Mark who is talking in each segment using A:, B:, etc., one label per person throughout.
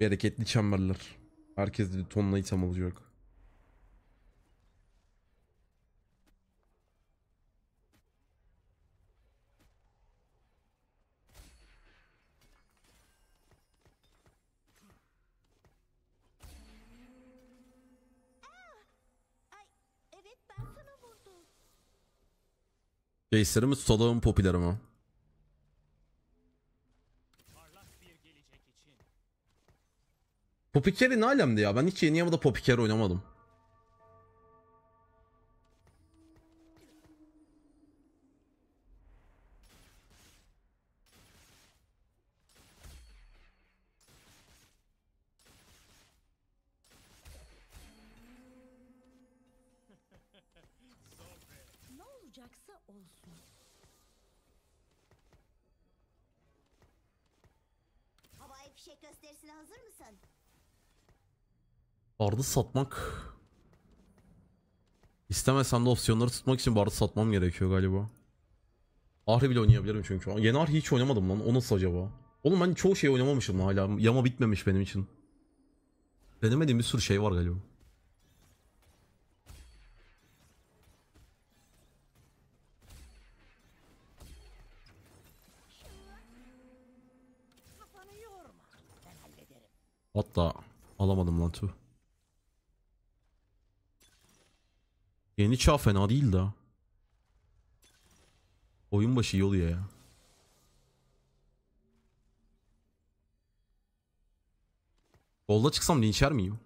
A: Bereketli çemberler. Herkes de tonla item alacak.
B: Ay evet ben sana vurdum.
A: Case'leri Carry ne alemdi ya? Ben hiç yeni yamada Carry oynamadım.
B: Fişek gösterisine hazır mısın?
A: Bardı satmak. İstemesem de opsiyonları tutmak için bardı satmam gerekiyor galiba. Ahri bile oynayabilirim çünkü. Yeni Ahri hiç oynamadım lan. O nasıl acaba? Oğlum ben çoğu şey oynamamışım hala. Yama bitmemiş benim için. Denemediğim bir sürü şey var galiba. Hatta alamadım lan tüh. Yeni çağ fena değil de. Oyun başı iyi oluyor ya. Golda çıksam linçer miyim?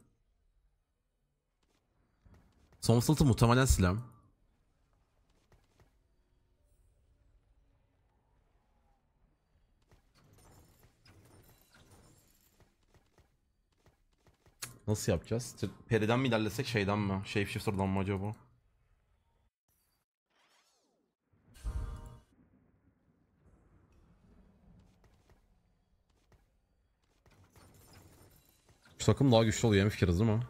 A: Somersault'u muhtemelen silem. Nasıl yapacağız? Periden mi ilerlesek şeyden mi? Shapeshifter'dan mı acaba? Şu takım daha güçlü oluyor fikiriz değil mi?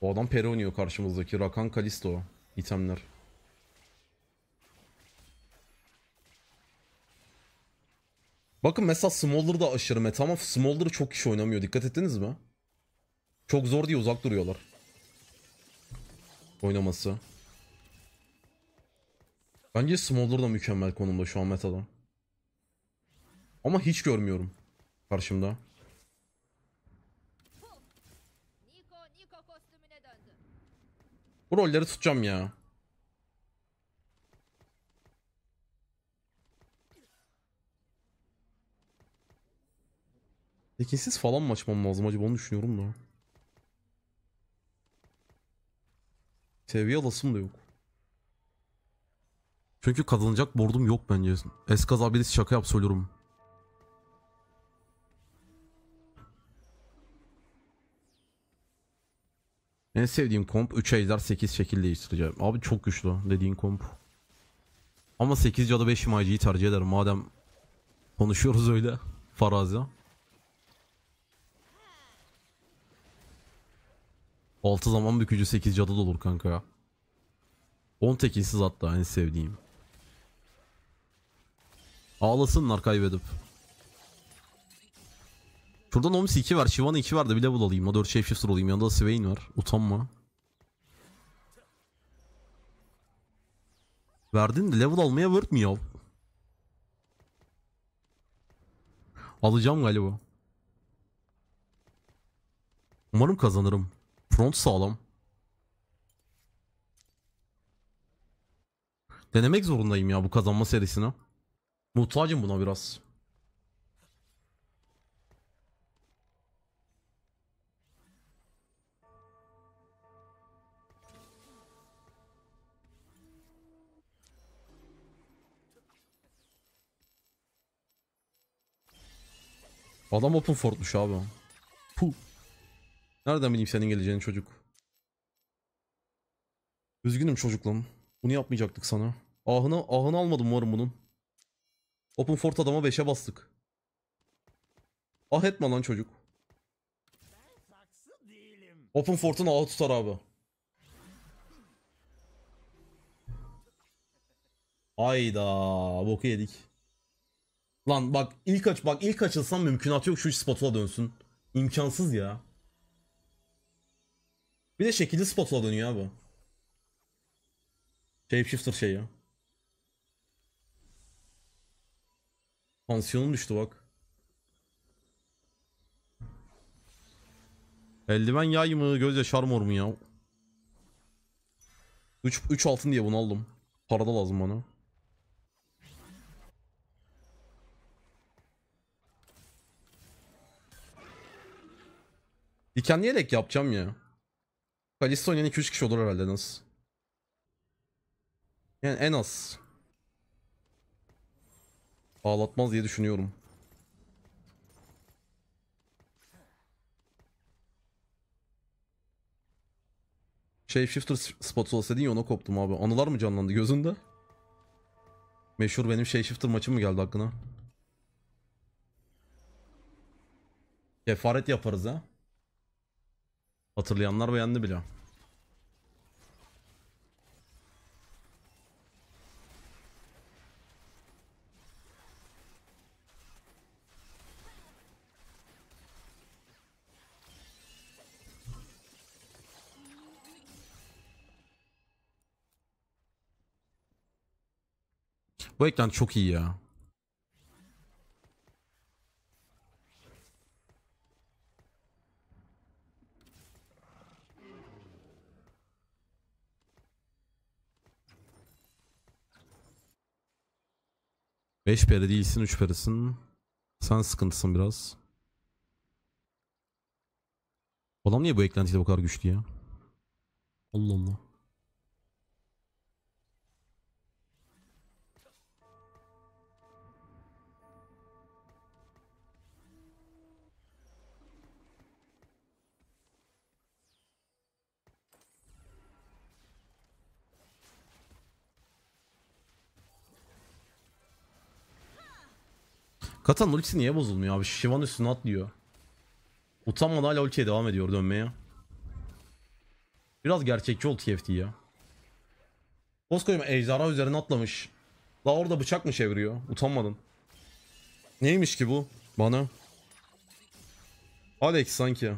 A: O adam peri karşımızdaki. Rakan Kalisto. itemler. Bakın mesela Smolder da aşırı meta ama Smolder'ı çok kişi oynamıyor. Dikkat ettiniz mi? Çok zor diye uzak duruyorlar. Oynaması. Bence Smolder da mükemmel konumda şu an metada. Ama hiç görmüyorum karşımda. Bu rolleri tutacağım ya. Tekinsiz falan mı açmam lazım acaba onu düşünüyorum da. Seviye alasım da yok. Çünkü kazanacak board'um yok bence. Eskaza birisi şaka yapsa ölürüm. En sevdiğim komp 3 ejder 8 şekil değiştireceğim. Abi çok güçlü dediğin komp. Ama 8 ya da 5 imajıyı tercih ederim madem konuşuyoruz öyle farazi. 6 zaman bükücü 8 cadı da olur kanka ya. 10 tekinsiz hatta en sevdiğim. Ağlasınlar kaybedip. Şurada Nomis 2 var. Shivana 2 var da bir level alayım. O 4 shapeshifter olayım. Yanında da Swain var. Utanma. Verdin de level almaya word mi ya? Alacağım galiba. Umarım kazanırım. Front sağlam. Denemek zorundayım ya bu kazanma serisine. Muhtacım buna biraz. Adam open fortmuş abi. Puh. Nereden bileyim senin geleceğini çocuk. Üzgünüm çocuk lan. Bunu yapmayacaktık sana. Ahını, ahını almadım umarım bunun. Open Fort adama 5'e bastık. Ah etme lan çocuk. Open Fort'un ağı tutar abi. Ayda boku yedik. Lan bak ilk aç bak ilk açılsam mümkünatı yok şu spatula dönsün. İmkansız ya. Bir de şekilli spatula dönüyor abi. Shapeshifter şey ya. Tansiyonum düştü bak. Eldiven yay mı göz yaşar mor mu ya? 3 3 altın diye bunu aldım. Para da lazım bana. Dikenli yapacağım ya. Kalisto oynayan 2-3 kişi olur herhalde en az. Yani en az. Ağlatmaz diye düşünüyorum. Shapeshifter spotu olsaydın ya ona koptum abi. Anılar mı canlandı gözünde? Meşhur benim Shapeshifter maçım mı geldi aklına? Kefaret yaparız ha. Hatırlayanlar beğendi bile. Bu ekran çok iyi ya. Beş peri değilsin, üç perisin. Sen sıkıntısın biraz. Adam niye bu eklentiyle bu kadar güçlü ya? Allah Allah. Katan ultisi niye bozulmuyor abi? Shivan üstüne atlıyor. Utanmadan hala ultiye devam ediyor dönmeye. Biraz gerçekçi ol TFT ya. Koskocaman ejderha üzerine atlamış. Daha orada bıçak mı çeviriyor? Utanmadın. Neymiş ki bu? Bana. Alex sanki.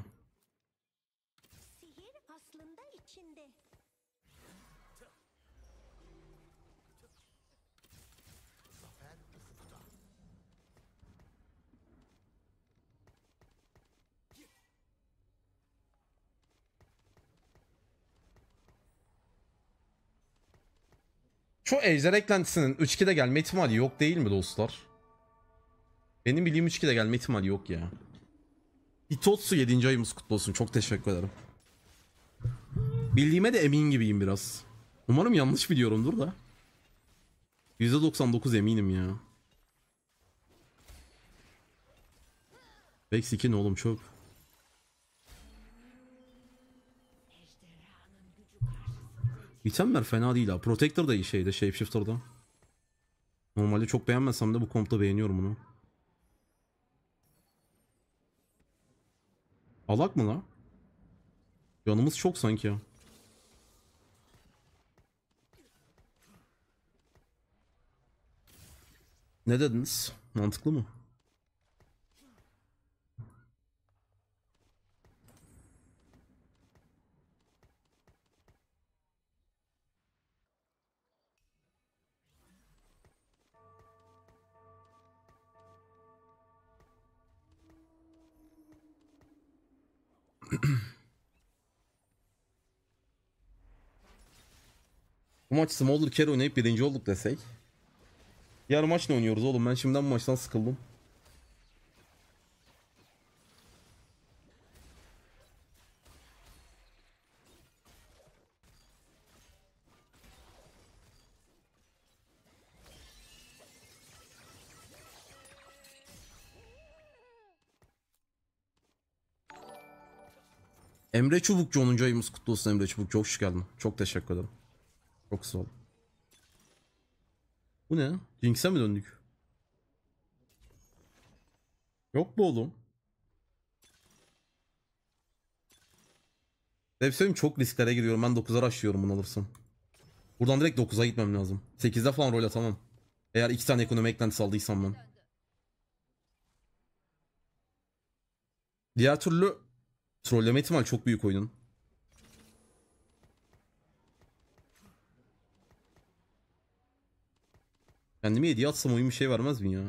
A: Şu ejder eklentisinin 3-2'de gelme ihtimali yok değil mi dostlar? Benim bildiğim 3-2'de gelme ihtimali yok ya. Hitotsu 7. ayımız kutlu olsun. Çok teşekkür ederim. Bildiğime de emin gibiyim biraz. Umarım yanlış biliyorumdur da. %99 eminim ya. Vex 2 ne oğlum çöp. İtemler fena değil ha. Protector da iyi şeyde Shapeshifter'da. Normalde çok beğenmesem de bu kompta beğeniyorum bunu. Alak mı la? Canımız çok sanki. Ne dediniz? Mantıklı mı? Bu maç Smolder Carry oynayıp birinci olduk desek. Yarın maç ne oynuyoruz oğlum? Ben şimdiden bu maçtan sıkıldım. Emre Çubukçu 10. ayımız kutlu olsun Emre Çubukçu. Hoş geldin. Çok teşekkür ederim. Çok sağ ol. Bu ne? Jinx'e mi döndük? Yok bu oğlum. Devsem çok risklere giriyorum. Ben 9'a başlıyorum bunu alırsam. Buradan direkt 9'a gitmem lazım. 8'de falan rol atamam. Eğer iki tane ekonomi eklentisi aldıysam ben. Diğer türlü trolleme ihtimal çok büyük oyunun. Kendimi hediye atsam oyun bir şey vermez mi ya?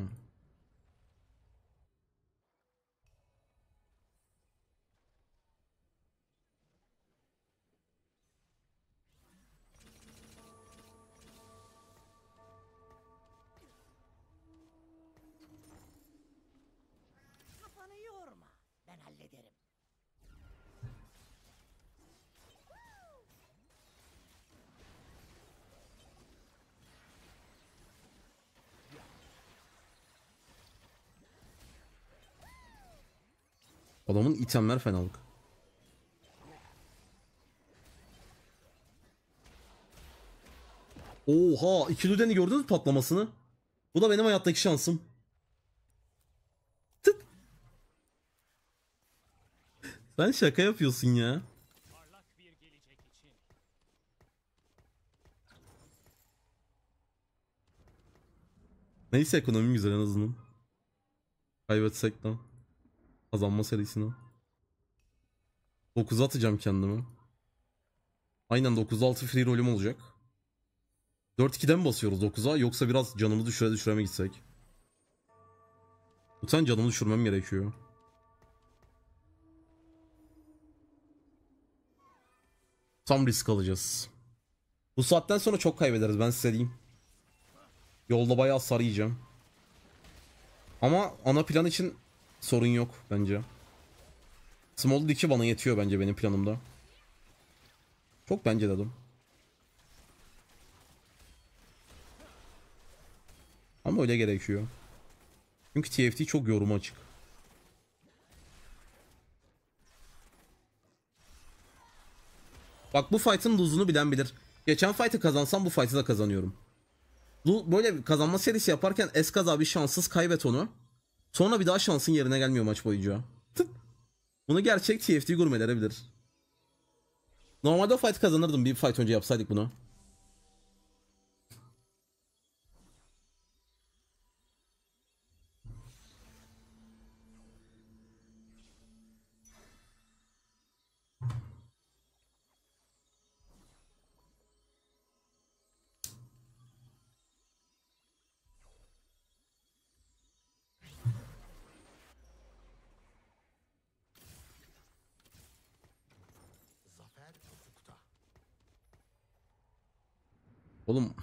A: Adamın itemler fenalık. Oha! iki Luden'i gördünüz mü patlamasını? Bu da benim hayattaki şansım. Tıt. Sen şaka yapıyorsun ya. Neyse ekonomim güzel en azından. Kaybetsek de. Kazanma serisine. 9'a atacağım kendimi. Aynen 9'da 6 free rolüm olacak. 4-2'den mi basıyoruz 9'a yoksa biraz canımı düşüre düşüreme gitsek? Lütfen canımı düşürmem gerekiyor. Tam risk alacağız. Bu saatten sonra çok kaybederiz ben size diyeyim. Yolda bayağı sarı yiyeceğim. Ama ana plan için sorun yok bence. Small 2 bana yetiyor bence benim planımda. Çok bence dedim. Ama öyle gerekiyor. Çünkü TFT çok yoruma açık. Bak bu fight'ın luzunu bilen bilir. Geçen fight'ı kazansam bu fight'ı da kazanıyorum. Böyle kazanma serisi yaparken eskaza bir şanssız kaybet onu. Sonra bir daha şansın yerine gelmiyor maç boyunca. Tık. Bunu gerçek TFT gurmeleri bilir. Normalde fight kazanırdım bir fight önce yapsaydık bunu. Oğlum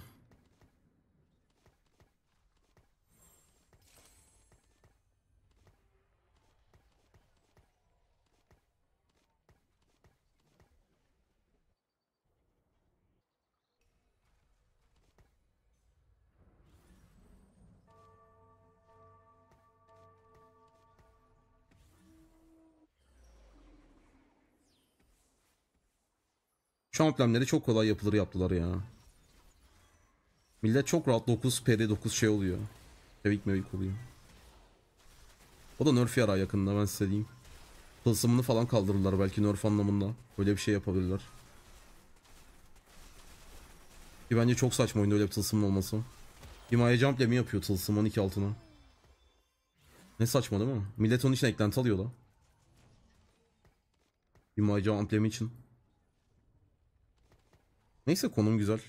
A: Şu amblemleri çok kolay yapılır yaptılar ya. Millet çok rahat 9 peri 9 şey oluyor. Çevik mevik oluyor. O da nerf yarar yakında ben size diyeyim. Tılsımını falan kaldırırlar belki nerf anlamında. Öyle bir şey yapabilirler. Ki bence çok saçma oyunda öyle bir tılsımın olması. Himaya jump mi yapıyor tılsım 12 altına. Ne saçma değil mi? Millet onun için eklenti alıyor da. Himaya jump için. Neyse konum güzel.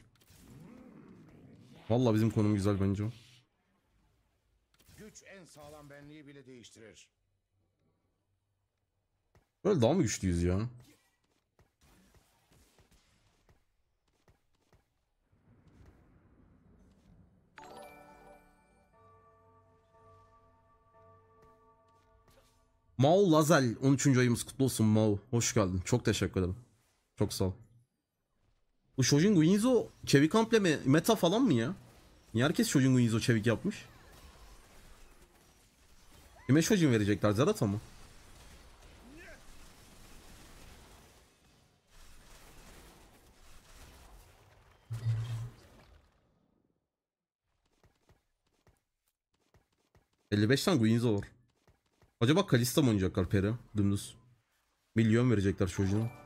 A: Vallahi bizim konum güzel bence.
C: Güç en sağlam benliği bile değiştirir.
A: Böyle daha mı güçlüyüz ya? Mao Lazel 13. ayımız kutlu olsun Mao. Hoş geldin. Çok teşekkür ederim. Çok sağ ol. Bu Shojin Guinzo çevik ampleme meta falan mı ya? Niye herkes Shojin Guinzo çevik yapmış? Kime Shojin verecekler? Zarata mı? ...55 tane Guinzo var. Acaba Kalista mı oynayacaklar Peri? Dümdüz. Milyon verecekler çocuğuna.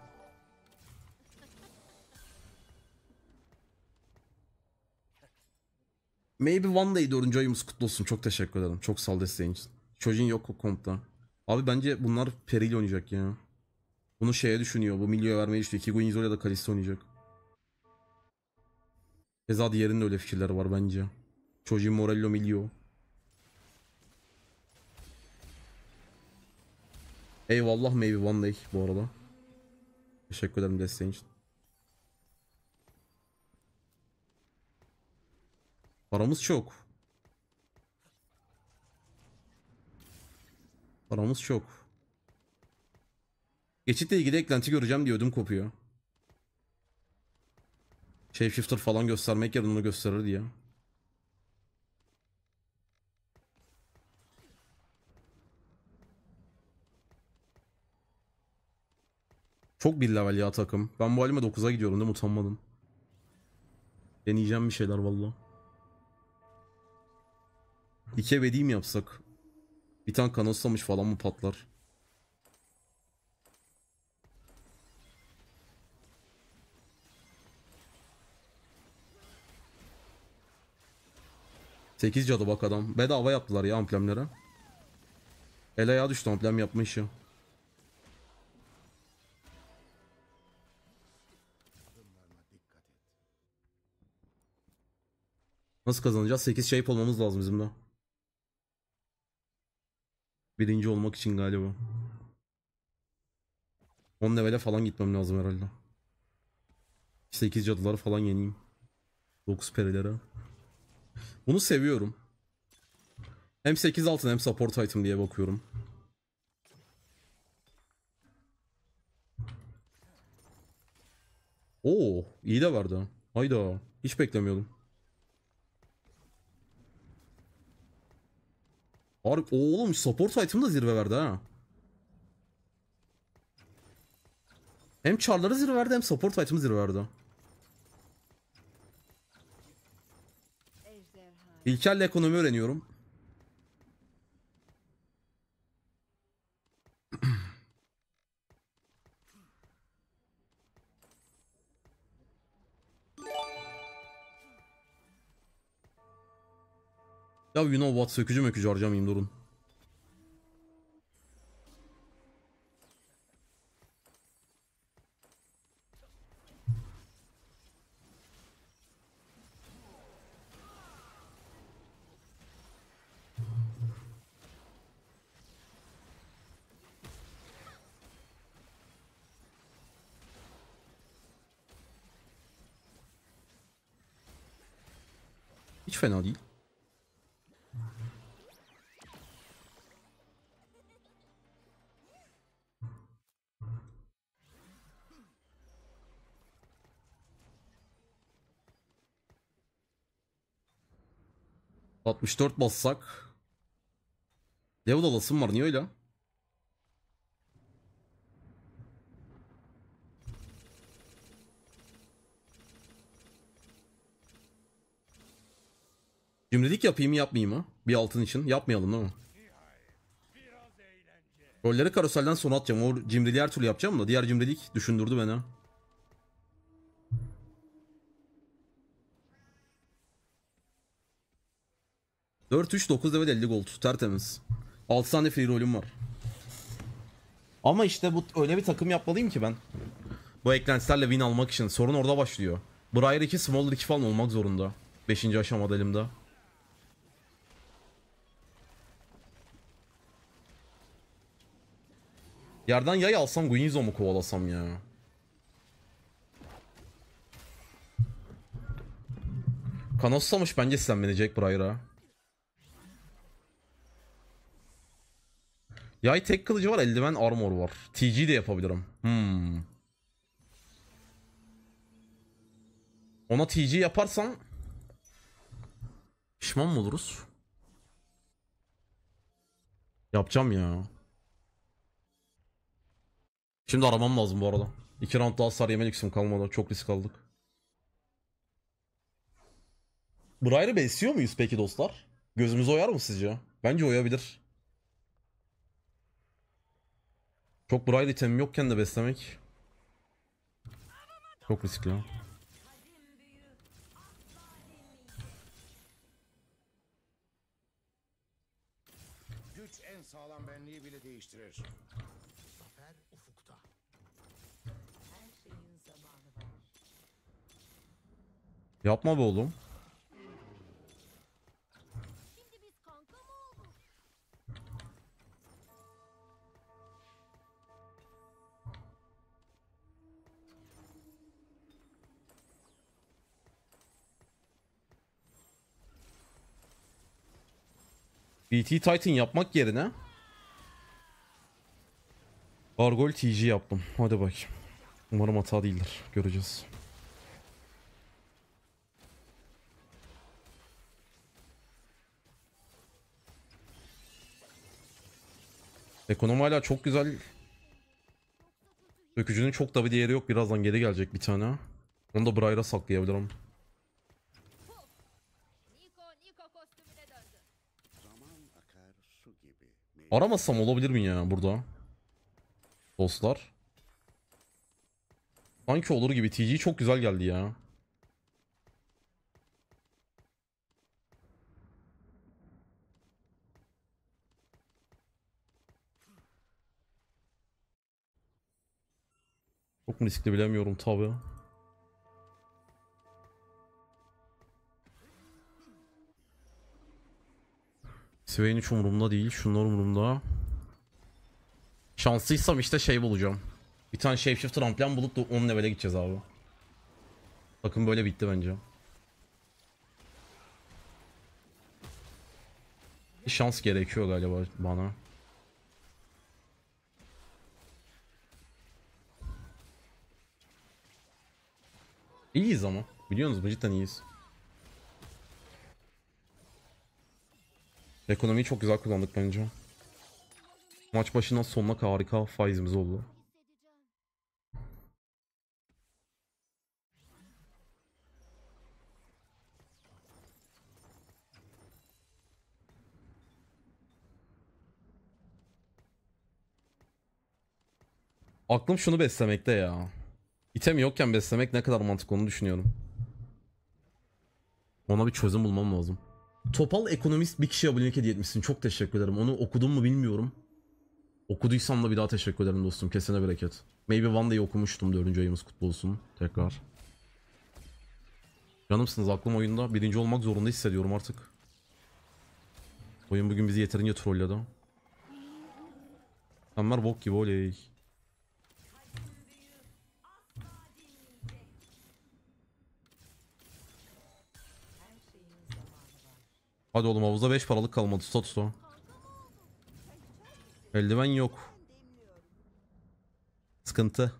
A: Maybe One Day 4. ayımız kutlu olsun. Çok teşekkür ederim. Çok sağ ol desteğin için. Çocuğun yok kompta. Abi bence bunlar Peri ile oynayacak ya. Bunu şeye düşünüyor. Bu Milyo'ya vermeyi düşünüyor. Kigo Inzo ya da Kalista oynayacak. Keza diğerinin de öyle fikirleri var bence. Çocuğun Morello Milyo. Eyvallah maybe one day bu arada. Teşekkür ederim desteğin için. Paramız çok. Paramız çok. Geçitle ilgili eklenti göreceğim diye ödüm kopuyor. Shapeshifter falan göstermek yerine onu gösterir diye. Çok bir level ya takım. Ben bu halime 9'a gidiyorum değil mi? Utanmadım. Deneyeceğim bir şeyler valla. İki ebedi mi yapsak? Bir tane kanoslamış falan mı patlar? Sekiz cadı bak adam. Bedava yaptılar ya amblemlere. El ayağa düştü amblem yapma işi. Nasıl kazanacağız? 8 shape olmamız lazım bizim de. Birinci olmak için galiba. 10 level'e falan gitmem lazım herhalde. 8 cadıları falan yeneyim. 9 perilere. Bunu seviyorum. Hem 8 altın hem support item diye bakıyorum. Oo, iyi de ha. Hayda. Hiç beklemiyordum. Harbi oğlum support item da zirve verdi ha. Hem charları zirve verdi hem support item zirve verdi. İlker'le ekonomi öğreniyorum. Ya you know what sökücü mökücü harcamayayım durun. Hiç fena değil. 64 bassak. Level alasım var niye öyle? Cimrilik yapayım yapmayayım ha? Bir altın için. Yapmayalım değil mi? Rolleri karuselden sona atacağım. O cimriliği her türlü yapacağım da diğer cimrilik düşündürdü beni. 4-3 9 level 50 gold. Tertemiz. 6 tane free roll'üm var. Ama işte bu öyle bir takım yapmalıyım ki ben. Bu eklentilerle win almak için. Sorun orada başlıyor. Briar 2, Smolder 2 falan olmak zorunda. 5. aşamada elimde. Yerden yay alsam Guinzo mu kovalasam ya? Kanossamış bence sen Jack Briar'a. Yay tek kılıcı var, eldiven armor var. TG de yapabilirim. Hmm. Ona TG yaparsam pişman mı oluruz? Yapacağım ya. Şimdi aramam lazım bu arada. İki round daha hasar yeme lüksüm kalmadı. Çok risk aldık. Briar'ı besliyor muyuz peki dostlar? Gözümüzü oyar mı sizce? Bence oyabilir. Çok bright itemim yokken de beslemek. Çok riskli.
C: Güç en sağlam benliği bile değiştirir. Zafer ufukta.
B: Her şeyin zamanı var.
A: Yapma be oğlum. BT Titan yapmak yerine Gargoyle TG yaptım. Hadi bakayım. Umarım hata değildir. Göreceğiz. Ekonomi hala çok güzel. Dökücünün çok da bir değeri yok. Birazdan geri gelecek bir tane. Onu da Brayra saklayabilirim. Aramasam olabilir mi ya burada? Dostlar. Sanki olur gibi. TG çok güzel geldi ya. Çok mu riskli bilemiyorum tabi. Swain hiç umurumda değil. Şunlar umurumda. Şanslıysam işte şey bulacağım. Bir tane shapeshifter amblem bulup da 10 level'e gideceğiz abi. Takım böyle bitti bence. Bir şans gerekiyor galiba bana. İyiyiz ama. Biliyorsunuz mu cidden iyiyiz. Ekonomiyi çok güzel kullandık bence. Maç başından sonuna harika faizimiz oldu. Aklım şunu beslemekte ya. İtem yokken beslemek ne kadar mantıklı onu düşünüyorum. Ona bir çözüm bulmam lazım. Topal ekonomist bir kişi abonelik hediye etmişsin. Çok teşekkür ederim. Onu okudum mu bilmiyorum. Okuduysam da bir daha teşekkür ederim dostum. Kesene bereket. Maybe One Day'i okumuştum. Dördüncü ayımız kutlu olsun. Tekrar. Canımsınız aklım oyunda. Birinci olmak zorunda hissediyorum artık. Oyun bugün bizi yeterince trolledi. Ömer bok gibi oley. Hadi oğlum havuzda 5 paralık kalmadı. Tuta. Eldiven yok. Sıkıntı.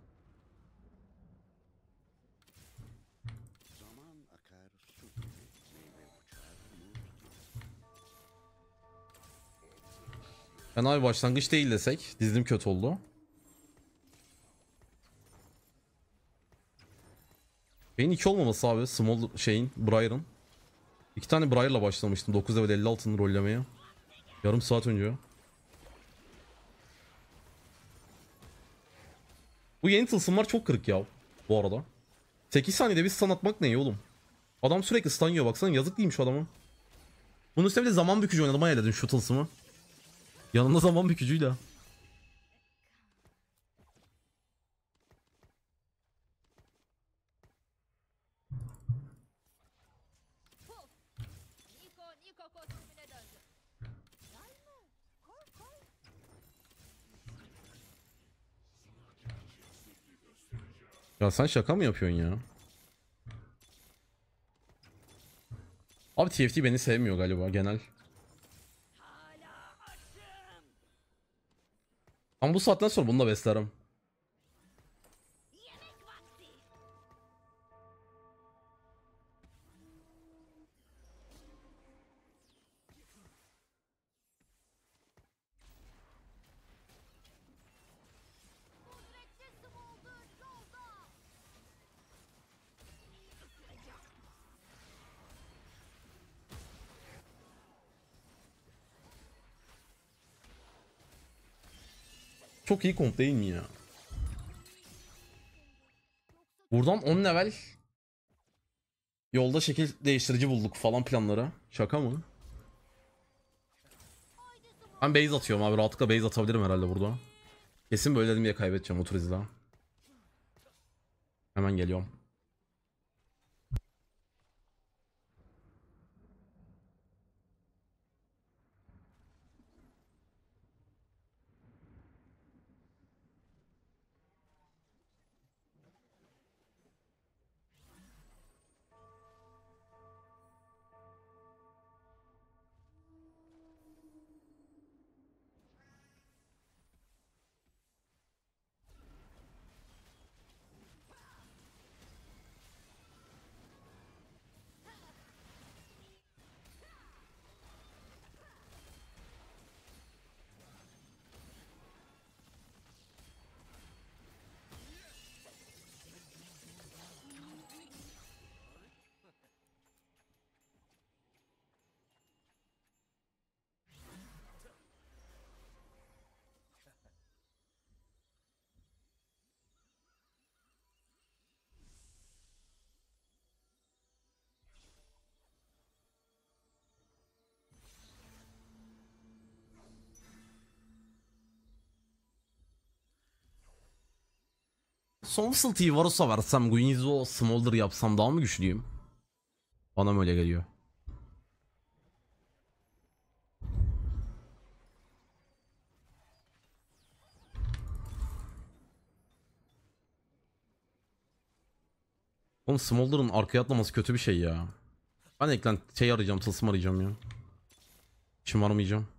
A: Fena bir başlangıç değil desek. Dizdim kötü oldu. Şeyin 2 olmaması abi. Small şeyin. Briar'ın. İki tane Briar'la başlamıştım. 9 level 50 altını rollemeye. Yarım saat önce. Bu yeni tılsımlar çok kırık ya. Bu arada. 8 saniyede bir stun atmak ne iyi oğlum. Adam sürekli stun yiyor baksana yazık değilmiş adama. Bunun üstüne bir de zaman bükücü oynadım hayal edin şu tılsımı. Yanında zaman bükücüyle. Ya sen şaka mı yapıyorsun ya? Abi TFT beni sevmiyor galiba genel. Ama bu saatten sonra bunu da beslerim. Çok iyi komp değil mi ya? Buradan 10 level yolda şekil değiştirici bulduk falan planları. Şaka mı? Ben base atıyorum abi rahatlıkla base atabilirim herhalde burada. Kesin böyle dedim diye kaybedeceğim o turizle. Hemen geliyorum. Son sıltıyı Varus'a versem Guinzo Smolder yapsam daha mı güçlüyüm? Bana öyle geliyor? Oğlum Smolder'ın arkaya atlaması kötü bir şey ya. Ben eklent şey arayacağım, tılsım arayacağım ya. Şımarmayacağım.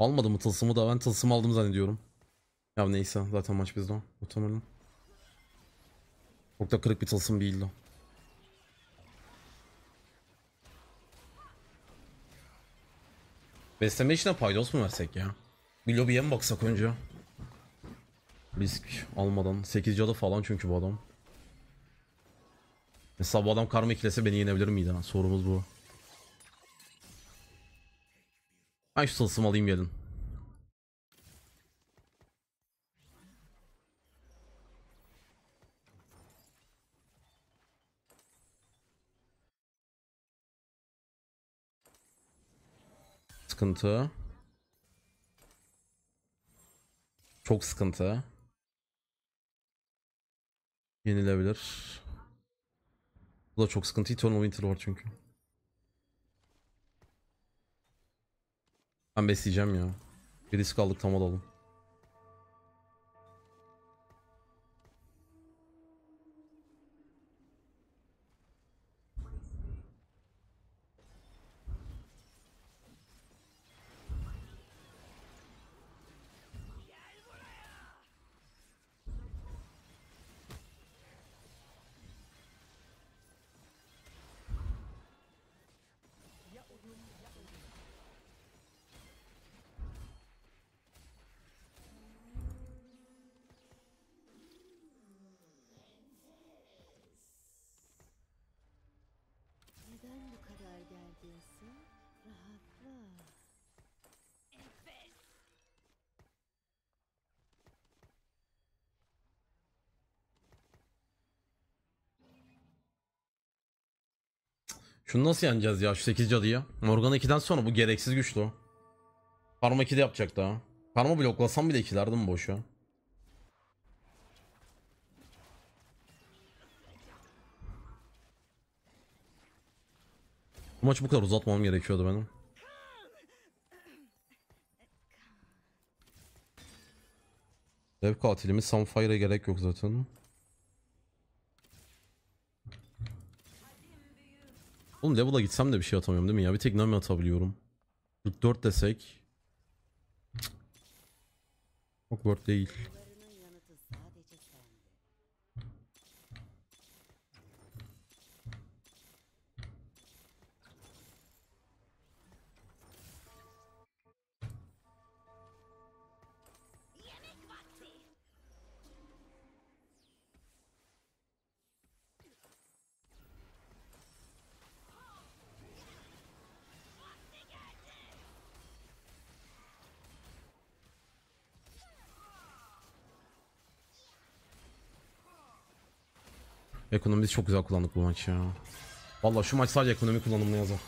A: Almadı mı tılsımı da ben tılsım aldım zannediyorum. Ya neyse zaten maç bizde muhtemelen. Çok da kırık bir tılsım değildi. Besleme işine paydos mu versek ya? Bir lobiye mi baksak önce? Risk almadan. 8 cadı falan çünkü bu adam. Mesela bu adam karma ikilese beni yenebilir miydi? ha? Sorumuz bu. Ben şu tılsım alayım gelin. Sıkıntı. Çok sıkıntı. Yenilebilir. Bu da çok sıkıntı. Eternal Winter var çünkü. Ben besleyeceğim ya. Bir risk aldık tam alalım. Şunu nasıl yeneceğiz ya şu 8 cadıyı? Morgana 2'den sonra bu gereksiz güçlü o. Karma 2 de yapacak daha. Karma bloklasam bile ikilerdim boşa. Bu maçı bu kadar uzatmam gerekiyordu benim. Dev katilimiz Sunfire'a gerek yok zaten. Oğlum level'a gitsem de bir şey atamıyorum değil mi ya? Bir tek Nami atabiliyorum. 44 desek. Çok worth değil. Ekonomimizi çok güzel kullandık bu maç ya. Vallahi şu maç sadece ekonomi kullanımını yazar.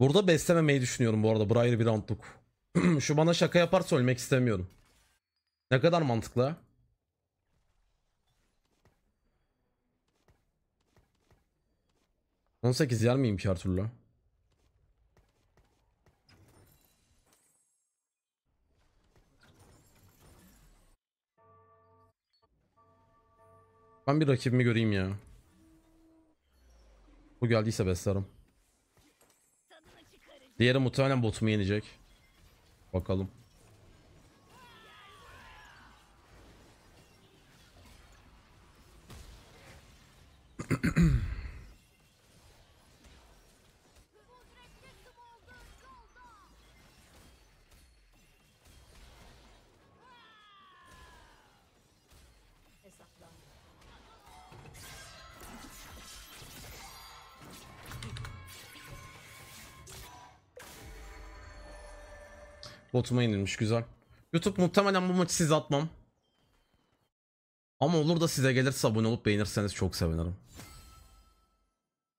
A: Burada beslememeyi düşünüyorum bu arada. Briar bir roundluk. Şu bana şaka yaparsa ölmek istemiyorum. Ne kadar mantıklı. 18 yer miyim ki her? Ben bir rakibimi göreyim ya. Bu geldiyse beslerim. Diğeri muhtemelen botumu yenecek. Bakalım. Botuma yenilmiş güzel. YouTube muhtemelen bu maçı size atmam. Ama olur da size gelirse abone olup beğenirseniz çok sevinirim.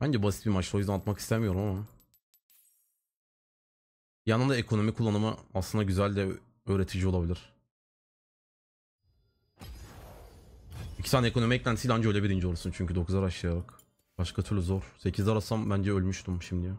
A: Bence basit bir maç o yüzden atmak istemiyorum ama. Yanında ekonomi kullanımı aslında güzel de öğretici olabilir. İki tane ekonomi eklentisiyle anca öyle birinci olursun çünkü 9'ar aşağıya bak. Başka türlü zor. 8'de arasam bence ölmüştüm şimdi ya.